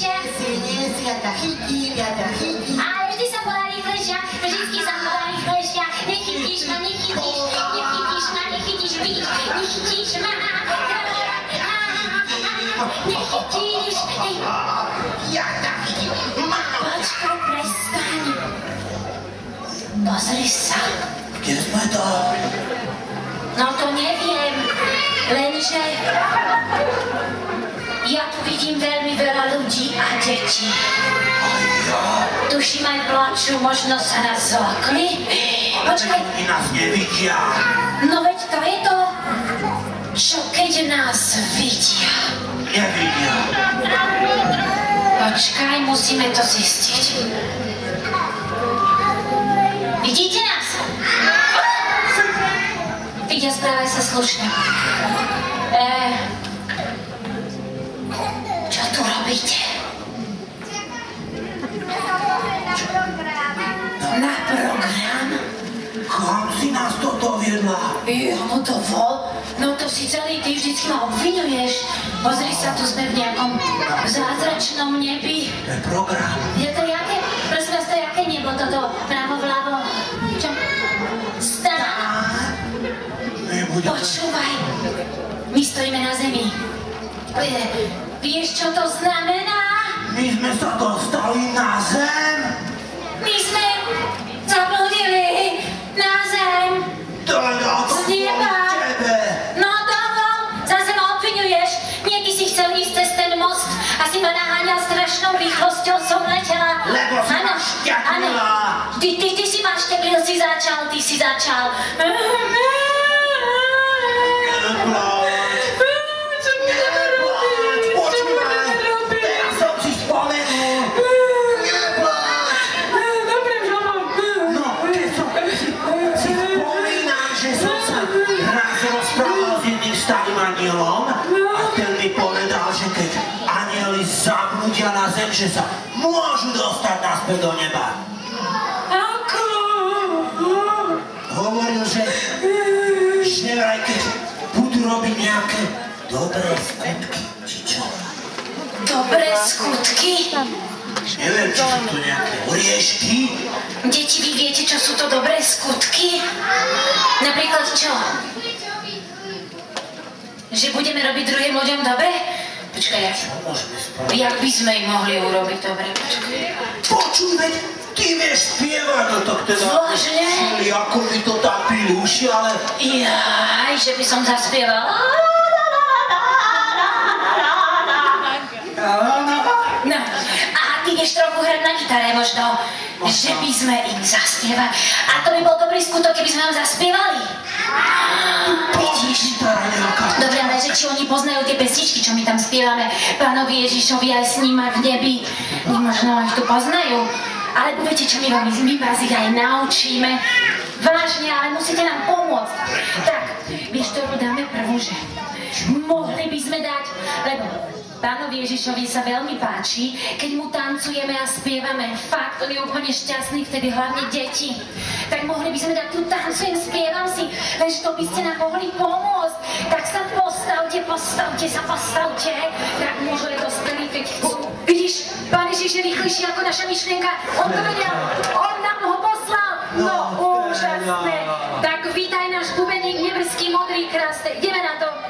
rýchlejšie. Si nie, si ja ťa chytím. Ale vždy som bola rýchlejšia, vždycky som bola rýchlejšia. Nechytíš ma, nechytíš, nechytíš ma, nechytíš, vidíš, nechytíš ma. Nechytíš. Ja ťa chytím. Počkaj, prestaň. Pozri sa. Kde sme to? No to neviem, lenže ja tu vidím veľmi veľa ľudí a detí. Tuším aj plačú, možno sa nás zlakli. Počkaj, Oni nás nevidia. no veď to je to, čo keď nás vidia. Nevidia. Počkaj, musíme to zistiť. Vidíte nás? Vidia, správaj sa slušne. E, Na program? Kam si nás to doviedla? Jo, no to vo. No to si celý ty vždycky ma obvinuješ. Pozri sa, tu sme v nejakom zázračnom nebi. To je program. Je to jaké? Prosím vás, to je jaké nebo toto? Pravo, vľavo? Čo? Stá. Počúvaj. My stojíme na zemi. Vieš, čo to znamená? My sme sa dostali na zem. Naháňal strašnou rýchlosťou, som letela. Lebo si ma áno. Ty, ty, ty si ma šteklil, si začal, ty si začal. Nepláč, že sa môžu dostať naspäť do neba. Ako? Hovoril, že, že aj keď budú robiť nejaké dobré skutky, či čo. Dobré skutky? Neviem, či sú to nejaké oriešky, Deti, vy viete, čo sú to dobré skutky? Napríklad čo? Že budeme robiť druhým ľuďom dobre? Počkaj, môžeme spraviť. jak by sme im mohli urobiť dobre? Počkaj. Počuj, veď ty vieš spievať, no tak teda... Čili, ako mi to tam pilúši, ale... Jaj, že by som zaspievala. No, a ty vieš trochu hrať na gitare možno, že by sme im zaspievali. A to by bol dobrý skutok, keby sme vám zaspievali. Dobre, ale že či oni poznajú tie pesničky, čo my tam spievame Pánovi Ježišovi aj s ním aj v nebi. Možno ich tu poznajú. Ale viete čo, my, vám, my vás ich aj naučíme. Vážne, ale musíte nám pomôcť. Tak, vieš, ktorú dáme prvú, že mohli by sme dať, lebo Pánovi Ježišovi sa veľmi páči, keď mu tancujeme a spievame. Fakt, on je úplne šťastný, vtedy hlavne deti. Tak mohli by sme dať tu tancujem, spievam si, lenže to by ste nám mohli pomôcť. Tak sa postavte, postavte sa, postavte. Tak možno je dospelí, keď chcú. Vidíš, Pán Ježiš je rýchlejší ako naša myšlienka. On to vedel, on nám ho poslal. No, úžasné. Tak vítaj náš bubeník, nebrský, modrý, krásny. Ideme na to.